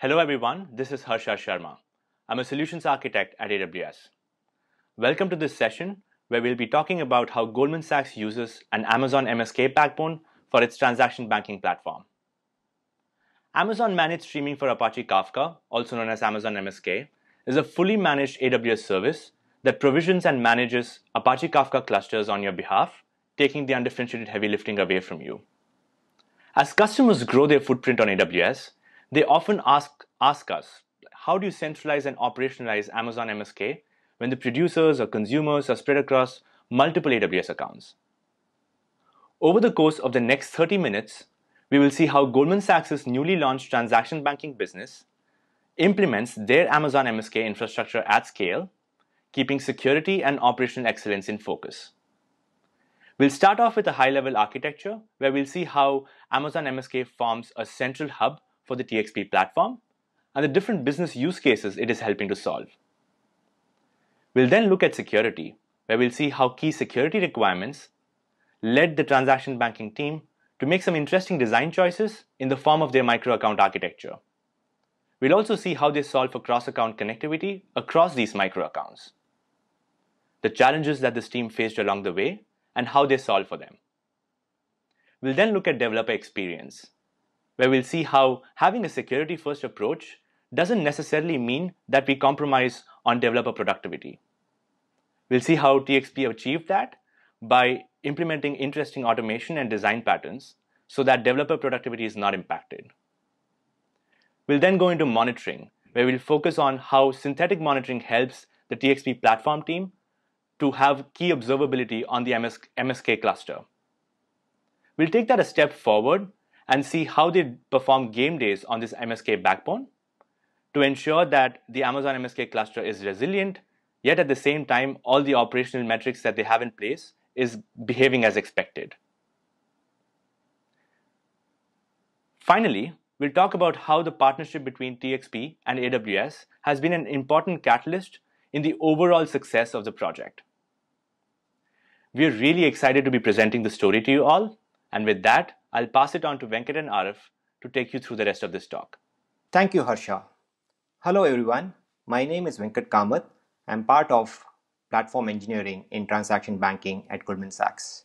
Hello everyone, this is Harsha Sharma. I'm a solutions architect at AWS. Welcome to this session where we'll be talking about how Goldman Sachs uses an Amazon MSK backbone for its transaction banking platform. Amazon Managed Streaming for Apache Kafka, also known as Amazon MSK, is a fully managed AWS service that provisions and manages Apache Kafka clusters on your behalf, taking the undifferentiated heavy lifting away from you. As customers grow their footprint on AWS, they often ask, ask us, how do you centralize and operationalize Amazon MSK when the producers or consumers are spread across multiple AWS accounts? Over the course of the next 30 minutes, we will see how Goldman Sachs' newly launched transaction banking business implements their Amazon MSK infrastructure at scale, keeping security and operational excellence in focus. We'll start off with a high level architecture where we'll see how Amazon MSK forms a central hub for the TXP platform and the different business use cases it is helping to solve. We'll then look at security, where we'll see how key security requirements led the transaction banking team to make some interesting design choices in the form of their micro account architecture. We'll also see how they solve for cross account connectivity across these micro accounts, the challenges that this team faced along the way, and how they solve for them. We'll then look at developer experience, where we'll see how having a security first approach doesn't necessarily mean that we compromise on developer productivity. We'll see how TXP achieved that by implementing interesting automation and design patterns so that developer productivity is not impacted. We'll then go into monitoring, where we'll focus on how synthetic monitoring helps the TXP platform team to have key observability on the MS MSK cluster. We'll take that a step forward and see how they perform game days on this MSK backbone to ensure that the Amazon MSK cluster is resilient, yet at the same time, all the operational metrics that they have in place is behaving as expected. Finally, we'll talk about how the partnership between TXP and AWS has been an important catalyst in the overall success of the project. We're really excited to be presenting the story to you all, and with that, I'll pass it on to Venkat and Arif to take you through the rest of this talk. Thank you, Harsha. Hello, everyone. My name is Venkat Kamath. I'm part of platform engineering in transaction banking at Goldman Sachs.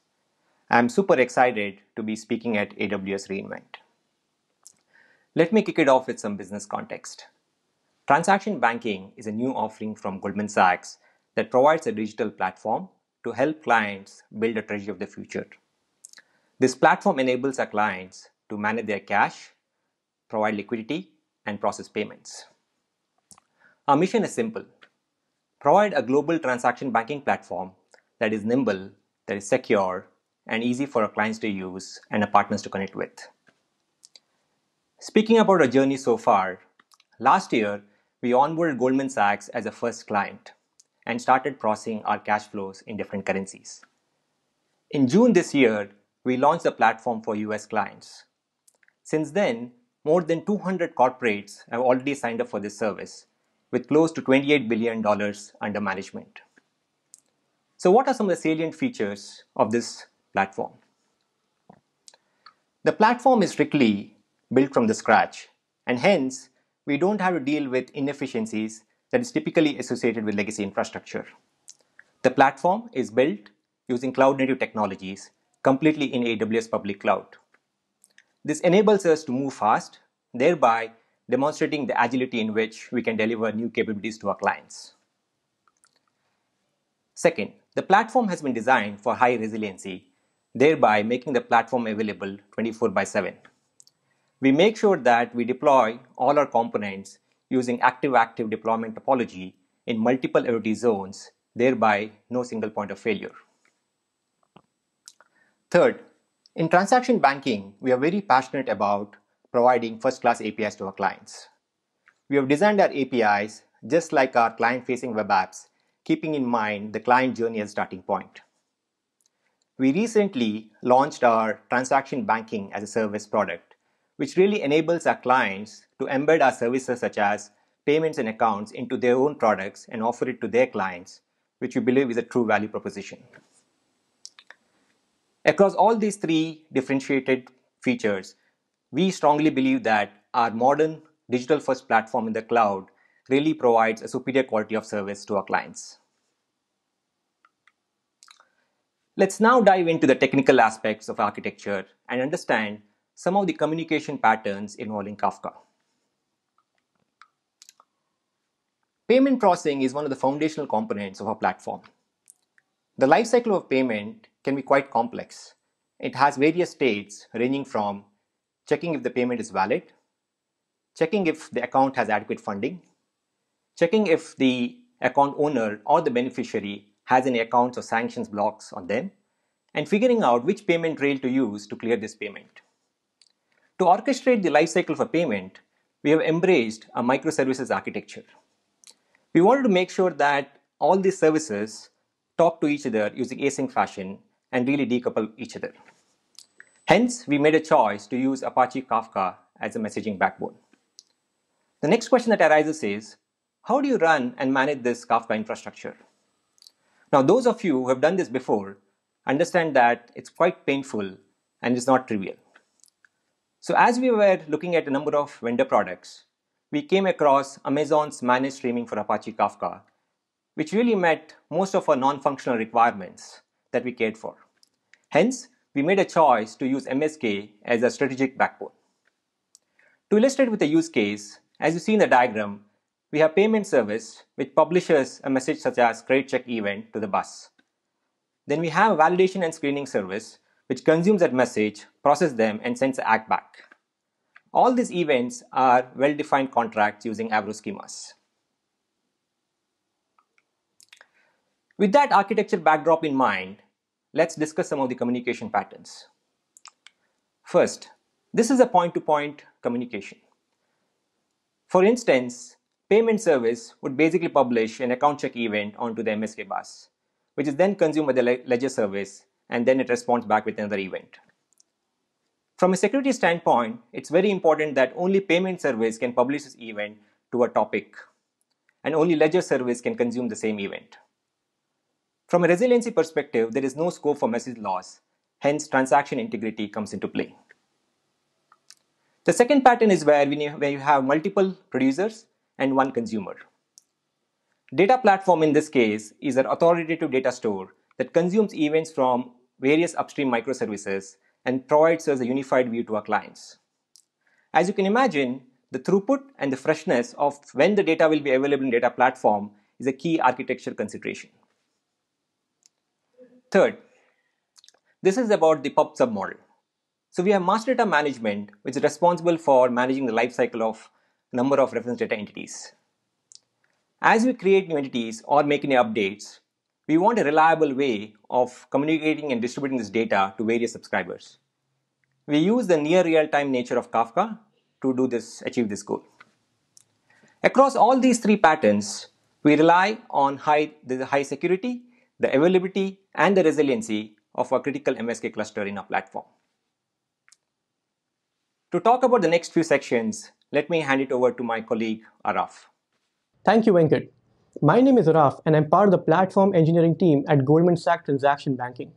I'm super excited to be speaking at AWS reInvent. Let me kick it off with some business context. Transaction banking is a new offering from Goldman Sachs that provides a digital platform to help clients build a treasury of the future. This platform enables our clients to manage their cash, provide liquidity, and process payments. Our mission is simple provide a global transaction banking platform that is nimble, that is secure, and easy for our clients to use and our partners to connect with. Speaking about our journey so far, last year we onboarded Goldman Sachs as a first client and started processing our cash flows in different currencies. In June this year, we launched the platform for US clients. Since then, more than 200 corporates have already signed up for this service, with close to $28 billion under management. So, what are some of the salient features of this platform? The platform is strictly built from the scratch, and hence, we don't have to deal with inefficiencies that is typically associated with legacy infrastructure. The platform is built using cloud native technologies completely in AWS public cloud. This enables us to move fast, thereby demonstrating the agility in which we can deliver new capabilities to our clients. Second, the platform has been designed for high resiliency, thereby making the platform available 24 by 7. We make sure that we deploy all our components using active-active deployment topology in multiple IoT zones, thereby no single point of failure. Third, in transaction banking, we are very passionate about providing first-class APIs to our clients. We have designed our APIs just like our client-facing web apps, keeping in mind the client journey as starting point. We recently launched our transaction banking as a service product, which really enables our clients to embed our services such as payments and accounts into their own products and offer it to their clients, which we believe is a true value proposition. Across all these three differentiated features, we strongly believe that our modern digital first platform in the cloud really provides a superior quality of service to our clients. Let's now dive into the technical aspects of architecture and understand some of the communication patterns involving Kafka. Payment processing is one of the foundational components of our platform. The lifecycle of payment can be quite complex. It has various states ranging from checking if the payment is valid, checking if the account has adequate funding, checking if the account owner or the beneficiary has any accounts or sanctions blocks on them, and figuring out which payment rail to use to clear this payment. To orchestrate the lifecycle a payment, we have embraced a microservices architecture. We wanted to make sure that all these services talk to each other using async fashion and really decouple each other. Hence, we made a choice to use Apache Kafka as a messaging backbone. The next question that arises is, how do you run and manage this Kafka infrastructure? Now, those of you who have done this before understand that it's quite painful and it's not trivial. So as we were looking at a number of vendor products, we came across Amazon's managed streaming for Apache Kafka, which really met most of our non-functional requirements that we cared for. Hence, we made a choice to use MSK as a strategic backbone. To illustrate with a use case, as you see in the diagram, we have payment service which publishes a message such as credit check event to the bus. Then we have a validation and screening service which consumes that message, processes them, and sends the ACK back. All these events are well-defined contracts using Avro schemas. With that architecture backdrop in mind, let's discuss some of the communication patterns. First, this is a point-to-point -point communication. For instance, payment service would basically publish an account check event onto the MSK bus, which is then consumed by the ledger service, and then it responds back with another event. From a security standpoint, it's very important that only payment service can publish this event to a topic, and only ledger service can consume the same event. From a resiliency perspective, there is no scope for message loss, hence transaction integrity comes into play. The second pattern is where, where you have multiple producers and one consumer. Data platform in this case is an authoritative data store that consumes events from various upstream microservices and provides us a unified view to our clients. As you can imagine, the throughput and the freshness of when the data will be available in data platform is a key architecture consideration. Third, this is about the pub sub model. So we have master data management, which is responsible for managing the lifecycle of number of reference data entities. As we create new entities or make any updates, we want a reliable way of communicating and distributing this data to various subscribers. We use the near real-time nature of Kafka to do this, achieve this goal. Across all these three patterns, we rely on high, the high security, the availability, and the resiliency of a critical MSK cluster in our platform. To talk about the next few sections, let me hand it over to my colleague Araf. Thank you, Venkat. My name is Araf, and I'm part of the platform engineering team at Goldman Sachs Transaction Banking.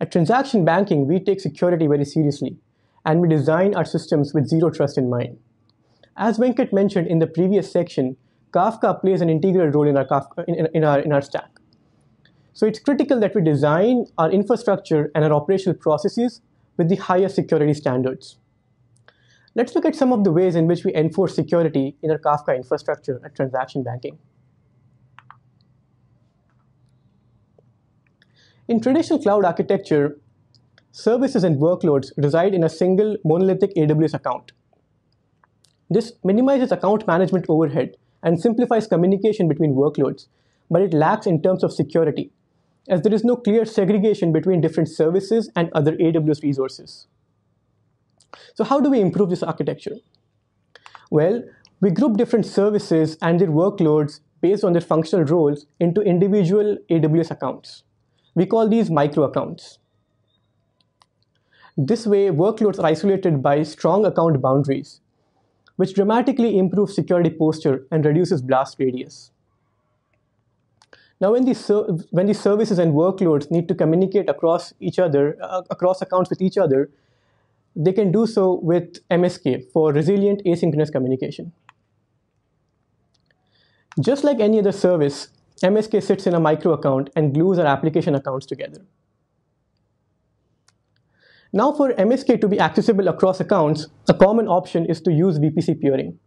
At Transaction Banking, we take security very seriously, and we design our systems with zero trust in mind. As Venkat mentioned in the previous section, Kafka plays an integral role in our, Kafka, in, in, our, in our stack. So it's critical that we design our infrastructure and our operational processes with the highest security standards. Let's look at some of the ways in which we enforce security in our Kafka infrastructure at transaction banking. In traditional cloud architecture, services and workloads reside in a single monolithic AWS account. This minimizes account management overhead and simplifies communication between workloads, but it lacks in terms of security, as there is no clear segregation between different services and other AWS resources. So how do we improve this architecture? Well, we group different services and their workloads based on their functional roles into individual AWS accounts. We call these micro accounts. This way, workloads are isolated by strong account boundaries, which dramatically improves security posture and reduces blast radius. Now, when these, when services and workloads need to communicate across each other, uh, across accounts with each other, they can do so with MSK for resilient asynchronous communication. Just like any other service, MSK sits in a micro account and glues our application accounts together. Now for MSK to be accessible across accounts, a common option is to use VPC peering.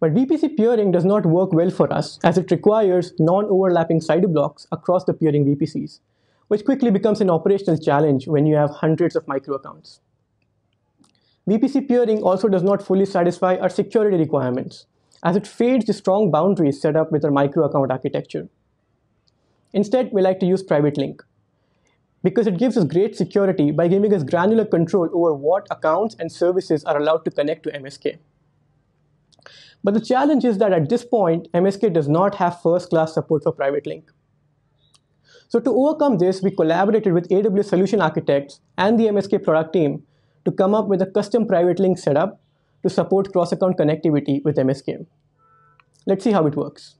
But VPC peering does not work well for us as it requires non-overlapping CIDR blocks across the peering VPCs, which quickly becomes an operational challenge when you have hundreds of micro accounts. VPC peering also does not fully satisfy our security requirements as it fades the strong boundaries set up with our micro account architecture. Instead, we like to use private link because it gives us great security by giving us granular control over what accounts and services are allowed to connect to MSK. But the challenge is that at this point, MSK does not have first-class support for private link. So to overcome this, we collaborated with AWS solution architects and the MSK product team to come up with a custom private link setup to support cross-account connectivity with MSK. Let's see how it works.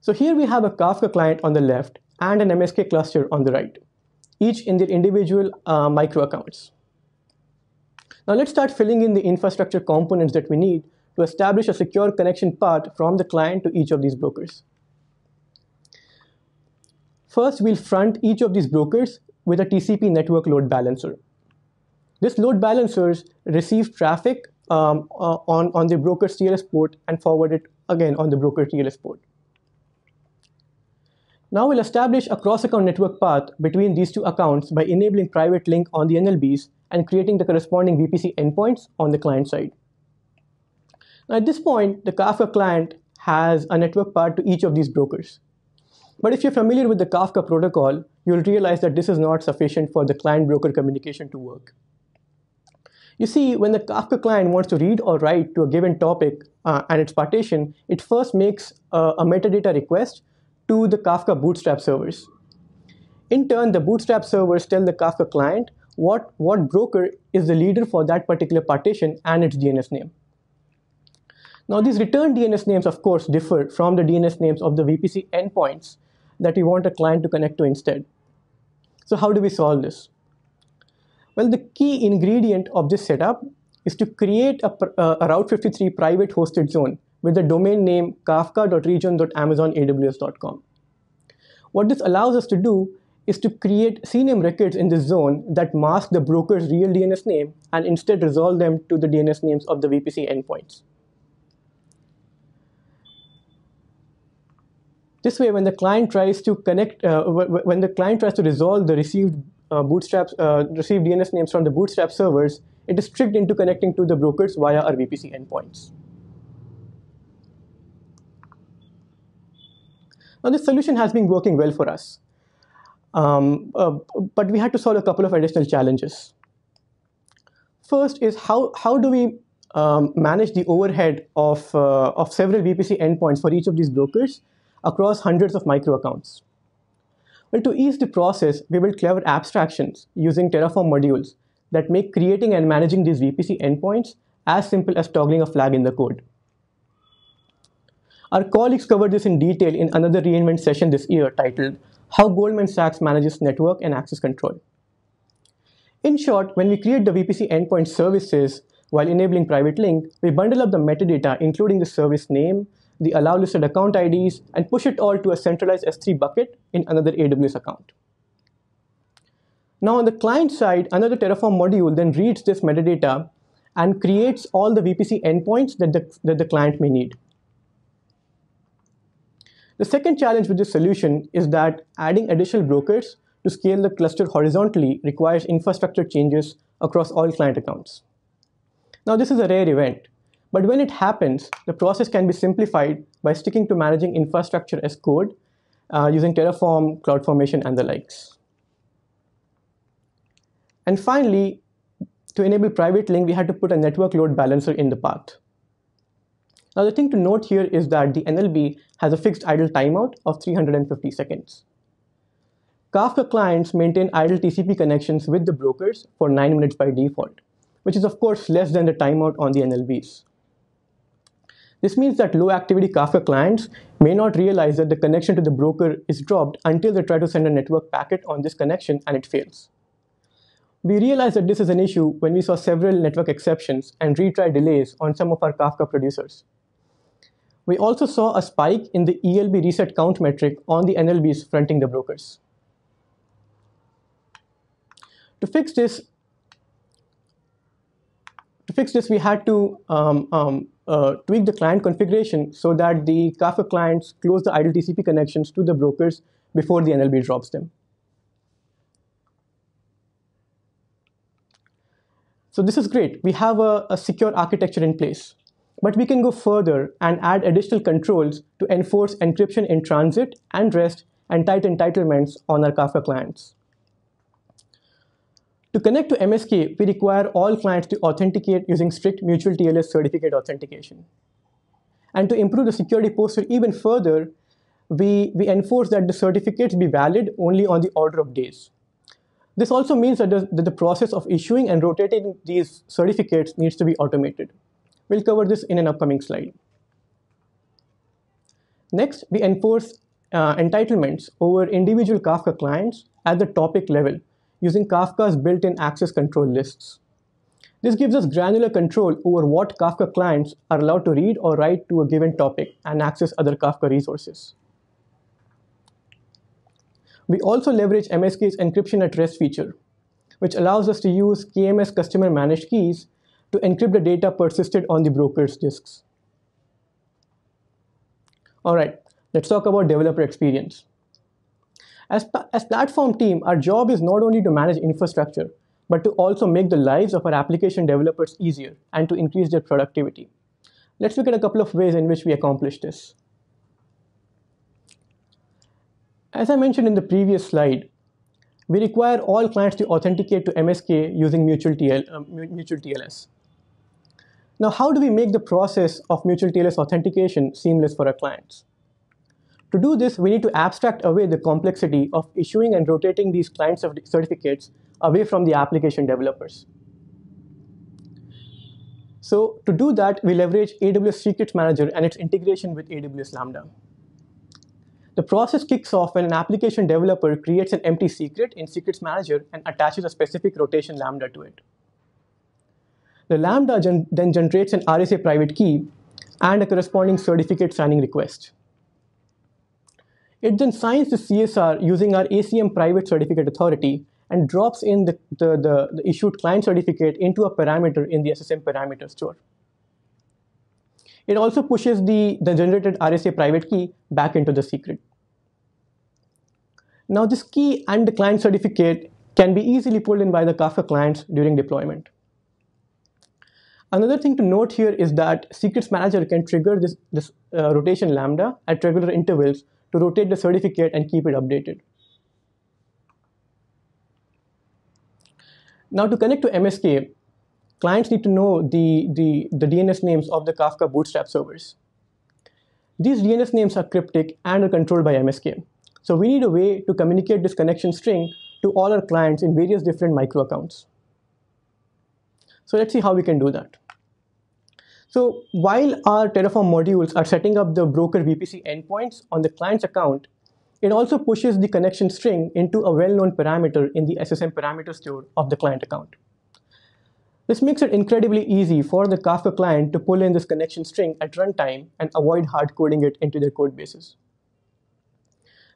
So here we have a Kafka client on the left and an MSK cluster on the right, each in their individual uh, micro accounts. Now let's start filling in the infrastructure components that we need to establish a secure connection path from the client to each of these brokers. First, we'll front each of these brokers with a TCP network load balancer. This load balancers receive traffic um, uh, on, on the broker's TLS port and forward it again on the broker TLS port. Now we'll establish a cross-account network path between these two accounts by enabling private link on the NLBs and creating the corresponding VPC endpoints on the client side. Now at this point, the Kafka client has a network path to each of these brokers. But if you're familiar with the Kafka protocol, you'll realize that this is not sufficient for the client-broker communication to work. You see, when the Kafka client wants to read or write to a given topic uh, and its partition, it first makes a metadata request to the Kafka Bootstrap servers. In turn, the Bootstrap servers tell the Kafka client what, what broker is the leader for that particular partition and its DNS name. Now, these return DNS names, of course, differ from the DNS names of the VPC endpoints that we want a client to connect to instead. So how do we solve this? Well, the key ingredient of this setup is to create a, uh, a Route 53 private hosted zone with the domain name kafka.region.amazonaws.com. What this allows us to do is to create CNAME records in this zone that mask the broker's real DNS name and instead resolve them to the DNS names of the VPC endpoints. This way, when the client tries to connect, uh, when the client tries to resolve the received uh, bootstrap uh, received DNS names from the bootstrap servers, it is tricked into connecting to the brokers via our VPC endpoints. Now, this solution has been working well for us, um, uh, but we had to solve a couple of additional challenges. First is how, how do we um, manage the overhead of, uh, of several VPC endpoints for each of these brokers across hundreds of micro accounts? Well, to ease the process, we built clever abstractions using Terraform modules that make creating and managing these VPC endpoints as simple as toggling a flag in the code. Our colleagues covered this in detail in another reInvent session this year titled How Goldman Sachs Manages Network and Access Control. In short, when we create the VPC endpoint services while enabling private link, we bundle up the metadata including the service name, the allow listed account IDs, and push it all to a centralized S3 bucket in another AWS account. Now on the client side, another Terraform module then reads this metadata and creates all the VPC endpoints that the, that the client may need. The second challenge with this solution is that adding additional brokers to scale the cluster horizontally requires infrastructure changes across all client accounts. Now this is a rare event, but when it happens, the process can be simplified by sticking to managing infrastructure as code uh, using Terraform, CloudFormation, and the likes. And finally, to enable private link, we had to put a network load balancer in the path. Now the thing to note here is that the NLB has a fixed idle timeout of 350 seconds. Kafka clients maintain idle TCP connections with the brokers for 9 minutes by default, which is of course less than the timeout on the NLBs. This means that low activity Kafka clients may not realize that the connection to the broker is dropped until they try to send a network packet on this connection and it fails. We realized that this is an issue when we saw several network exceptions and retry delays on some of our Kafka producers. We also saw a spike in the ELB reset count metric on the NLBs fronting the brokers. To fix this, to fix this, we had to um, um, uh, tweak the client configuration so that the Kafka clients close the idle TCP connections to the brokers before the NLB drops them. So this is great. We have a, a secure architecture in place. But we can go further and add additional controls to enforce encryption in transit and rest and tight entitlements on our Kafka clients. To connect to MSK, we require all clients to authenticate using strict mutual TLS certificate authentication. And to improve the security posture even further, we, we enforce that the certificates be valid only on the order of days. This also means that the, that the process of issuing and rotating these certificates needs to be automated. We'll cover this in an upcoming slide. Next, we enforce uh, entitlements over individual Kafka clients at the topic level using Kafka's built-in access control lists. This gives us granular control over what Kafka clients are allowed to read or write to a given topic and access other Kafka resources. We also leverage MSK's encryption at rest feature, which allows us to use KMS customer managed keys to encrypt the data persisted on the broker's disks. All right, let's talk about developer experience. As, as platform team, our job is not only to manage infrastructure, but to also make the lives of our application developers easier and to increase their productivity. Let's look at a couple of ways in which we accomplish this. As I mentioned in the previous slide, we require all clients to authenticate to MSK using mutual, TL, uh, mutual TLS. Now, how do we make the process of mutual TLS authentication seamless for our clients? To do this, we need to abstract away the complexity of issuing and rotating these client certificates away from the application developers. So to do that, we leverage AWS Secrets Manager and its integration with AWS Lambda. The process kicks off when an application developer creates an empty secret in Secrets Manager and attaches a specific rotation lambda to it. The lambda gen then generates an RSA private key and a corresponding certificate signing request. It then signs the CSR using our ACM private certificate authority and drops in the, the, the, the issued client certificate into a parameter in the SSM parameter store. It also pushes the, the generated RSA private key back into the secret. Now this key and the client certificate can be easily pulled in by the Kafka clients during deployment. Another thing to note here is that Secrets Manager can trigger this, this uh, rotation lambda at regular intervals to rotate the certificate and keep it updated. Now to connect to MSK, clients need to know the, the, the DNS names of the Kafka Bootstrap servers. These DNS names are cryptic and are controlled by MSK. So we need a way to communicate this connection string to all our clients in various different micro accounts. So let's see how we can do that. So while our Terraform modules are setting up the broker VPC endpoints on the client's account, it also pushes the connection string into a well-known parameter in the SSM parameter store of the client account. This makes it incredibly easy for the Kafka client to pull in this connection string at runtime and avoid hard coding it into their code bases.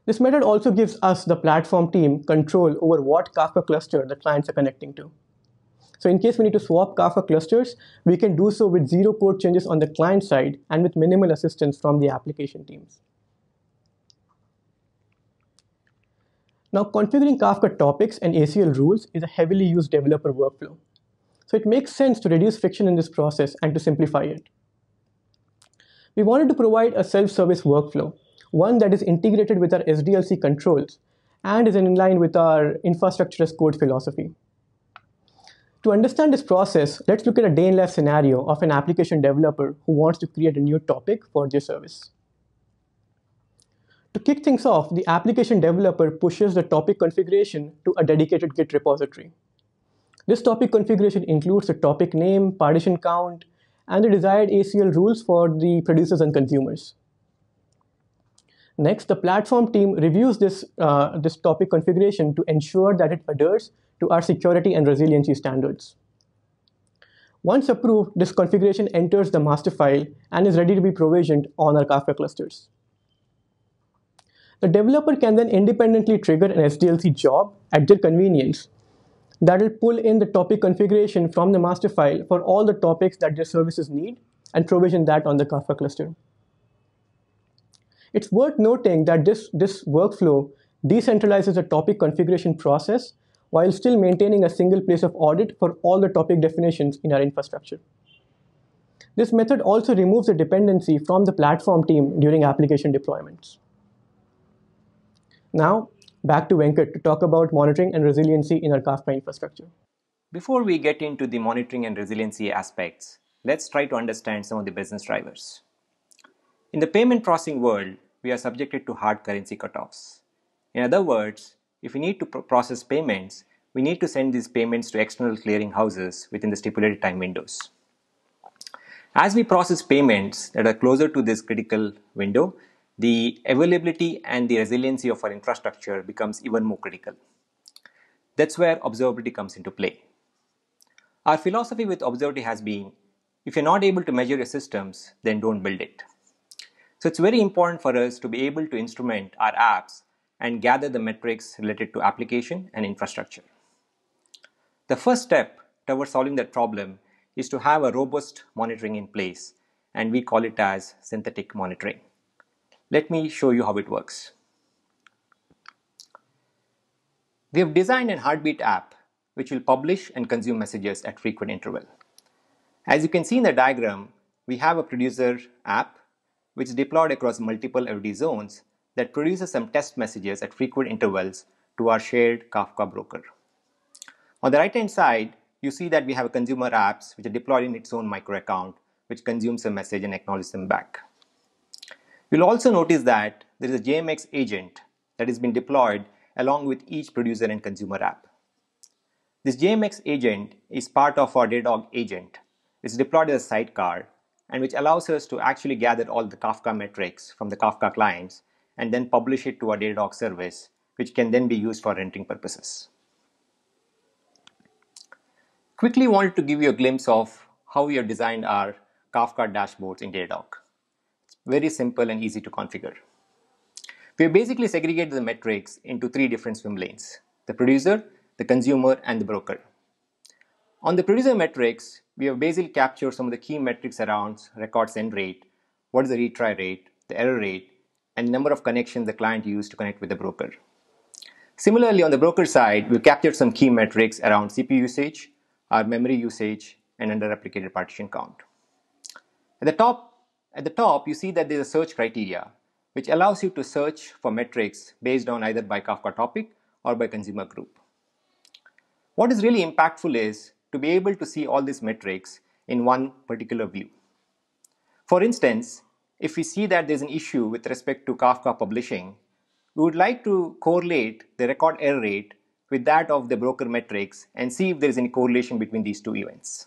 This method also gives us, the platform team, control over what Kafka cluster the clients are connecting to. So in case we need to swap Kafka clusters, we can do so with zero code changes on the client side and with minimal assistance from the application teams. Now, configuring Kafka topics and ACL rules is a heavily used developer workflow. So it makes sense to reduce friction in this process and to simplify it. We wanted to provide a self-service workflow, one that is integrated with our SDLC controls and is in line with our infrastructure as code philosophy. To understand this process, let's look at a day in life scenario of an application developer who wants to create a new topic for their service. To kick things off, the application developer pushes the topic configuration to a dedicated Git repository. This topic configuration includes the topic name, partition count, and the desired ACL rules for the producers and consumers. Next, the platform team reviews this, uh, this topic configuration to ensure that it adheres to our security and resiliency standards. Once approved, this configuration enters the master file and is ready to be provisioned on our Kafka clusters. The developer can then independently trigger an SDLC job at their convenience that will pull in the topic configuration from the master file for all the topics that their services need and provision that on the Kafka cluster. It's worth noting that this, this workflow decentralizes the topic configuration process while still maintaining a single place of audit for all the topic definitions in our infrastructure. This method also removes the dependency from the platform team during application deployments. Now, back to Venkat to talk about monitoring and resiliency in our Kafka infrastructure. Before we get into the monitoring and resiliency aspects, let's try to understand some of the business drivers. In the payment processing world, we are subjected to hard currency cutoffs. In other words, if we need to process payments, we need to send these payments to external clearing houses within the stipulated time windows. As we process payments that are closer to this critical window, the availability and the resiliency of our infrastructure becomes even more critical. That's where observability comes into play. Our philosophy with observability has been if you're not able to measure your systems, then don't build it. So it's very important for us to be able to instrument our apps and gather the metrics related to application and infrastructure. The first step towards solving that problem is to have a robust monitoring in place, and we call it as synthetic monitoring. Let me show you how it works. We have designed an heartbeat app which will publish and consume messages at frequent interval. As you can see in the diagram, we have a producer app which is deployed across multiple LD zones that produces some test messages at frequent intervals to our shared Kafka broker. On the right hand side, you see that we have a consumer apps which are deployed in its own micro account, which consumes a message and acknowledges them back. You'll also notice that there is a JMX agent that has been deployed along with each producer and consumer app. This JMX agent is part of our Datadog agent. It's deployed as a sidecar and which allows us to actually gather all the Kafka metrics from the Kafka clients and then publish it to our Datadog service, which can then be used for renting purposes. Quickly wanted to give you a glimpse of how we have designed our Kafka dashboards in Datadog. It's very simple and easy to configure. We have basically segregated the metrics into three different swim lanes, the producer, the consumer, and the broker. On the producer metrics, we have basically captured some of the key metrics around record send rate, what is the retry rate, the error rate, and number of connections the client used to connect with the broker. Similarly, on the broker side, we captured some key metrics around CPU usage, our memory usage, and under-replicated partition count. At the top, at the top, you see that there's a search criteria, which allows you to search for metrics based on either by Kafka topic or by consumer group. What is really impactful is to be able to see all these metrics in one particular view. For instance, if we see that there's an issue with respect to Kafka publishing, we would like to correlate the record error rate with that of the broker metrics and see if there is any correlation between these two events.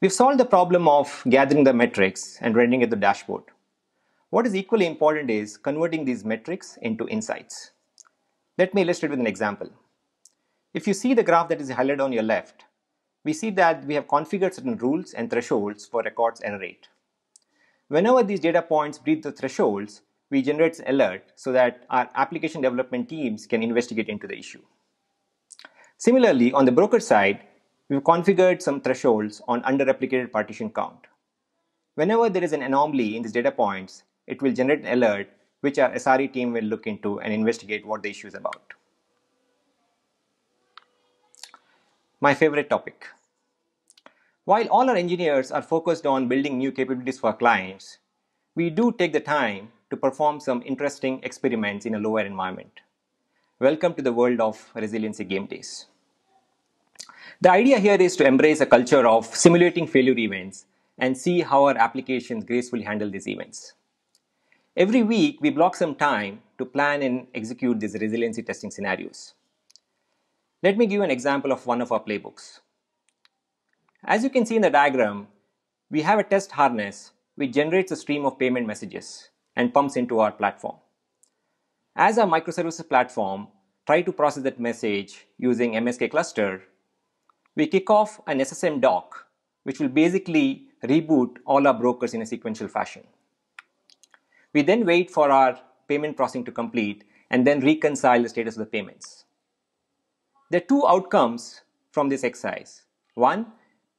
We've solved the problem of gathering the metrics and rendering it the dashboard. What is equally important is converting these metrics into insights. Let me illustrate with an example. If you see the graph that is highlighted on your left, we see that we have configured certain rules and thresholds for records error rate. Whenever these data points breach the thresholds, we generate an alert so that our application development teams can investigate into the issue. Similarly, on the broker side, we've configured some thresholds on under-replicated partition count. Whenever there is an anomaly in these data points, it will generate an alert which our SRE team will look into and investigate what the issue is about. My favorite topic. While all our engineers are focused on building new capabilities for clients, we do take the time to perform some interesting experiments in a lower environment. Welcome to the world of resiliency game days. The idea here is to embrace a culture of simulating failure events and see how our applications gracefully handle these events. Every week, we block some time to plan and execute these resiliency testing scenarios. Let me give you an example of one of our playbooks. As you can see in the diagram, we have a test harness which generates a stream of payment messages and pumps into our platform. As our microservices platform, try to process that message using MSK cluster, we kick off an SSM doc, which will basically reboot all our brokers in a sequential fashion. We then wait for our payment processing to complete and then reconcile the status of the payments. There are two outcomes from this exercise. One,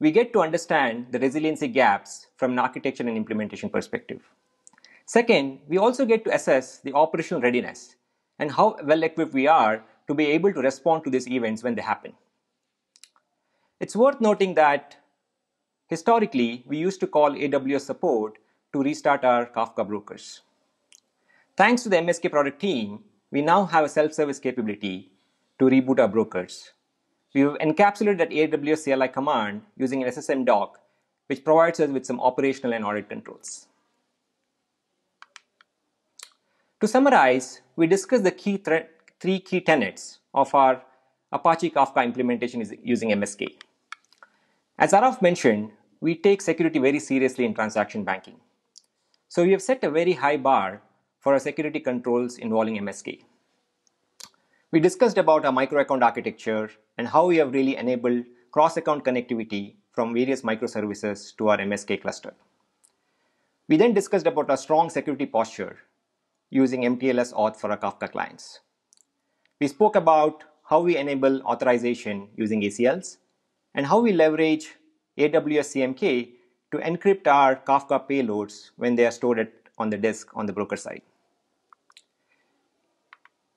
we get to understand the resiliency gaps from an architecture and implementation perspective. Second, we also get to assess the operational readiness and how well equipped we are to be able to respond to these events when they happen. It's worth noting that historically, we used to call AWS support to restart our Kafka brokers. Thanks to the MSK product team, we now have a self-service capability to reboot our brokers. We have encapsulated that AWS CLI command using an SSM doc, which provides us with some operational and audit controls. To summarize, we discussed the key three key tenets of our Apache Kafka implementation using MSK. As Araf mentioned, we take security very seriously in transaction banking. So we have set a very high bar for our security controls involving MSK. We discussed about our micro-account architecture and how we have really enabled cross-account connectivity from various microservices to our MSK cluster. We then discussed about our strong security posture using MTLS auth for our Kafka clients. We spoke about how we enable authorization using ACLs and how we leverage AWS CMK to encrypt our Kafka payloads when they are stored on the disk on the broker side.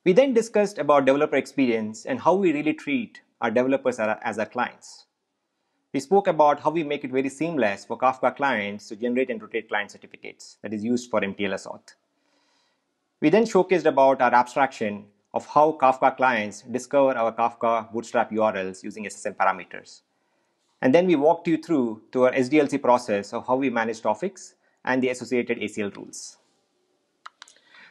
We then discussed about developer experience and how we really treat our developers as our clients. We spoke about how we make it very seamless for Kafka clients to generate and rotate client certificates that is used for MTLS auth. We then showcased about our abstraction of how Kafka clients discover our Kafka Bootstrap URLs using SSM parameters. And then we walked you through to our SDLC process of how we manage topics and the associated ACL rules.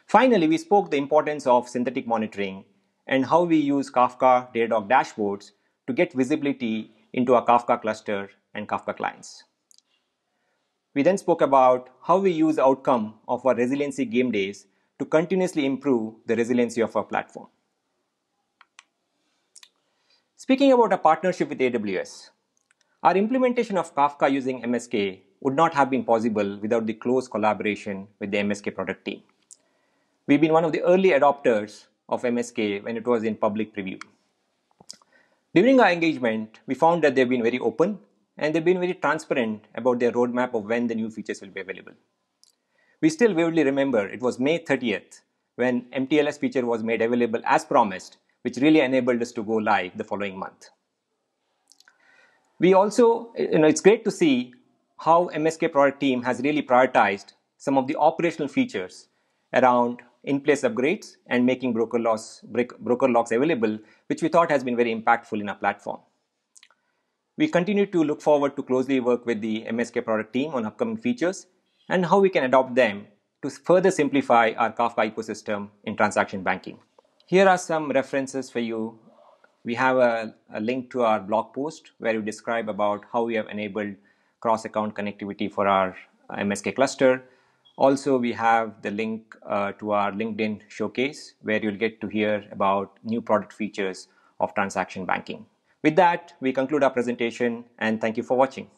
Finally, we spoke the importance of synthetic monitoring and how we use Kafka Datadog dashboards to get visibility into our Kafka cluster and Kafka clients. We then spoke about how we use the outcome of our resiliency game days to continuously improve the resiliency of our platform. Speaking about a partnership with AWS, our implementation of Kafka using MSK would not have been possible without the close collaboration with the MSK product team. We've been one of the early adopters of MSK when it was in public preview. During our engagement, we found that they've been very open and they've been very transparent about their roadmap of when the new features will be available. We still vividly remember it was May 30th when MTLS feature was made available as promised, which really enabled us to go live the following month. We also, you know, it's great to see how MSK product team has really prioritized some of the operational features around in-place upgrades and making broker logs, broker logs available, which we thought has been very impactful in our platform. We continue to look forward to closely work with the MSK product team on upcoming features and how we can adopt them to further simplify our Kafka ecosystem in transaction banking. Here are some references for you. We have a, a link to our blog post where we describe about how we have enabled cross-account connectivity for our MSK cluster. Also, we have the link uh, to our LinkedIn showcase where you'll get to hear about new product features of transaction banking. With that, we conclude our presentation and thank you for watching.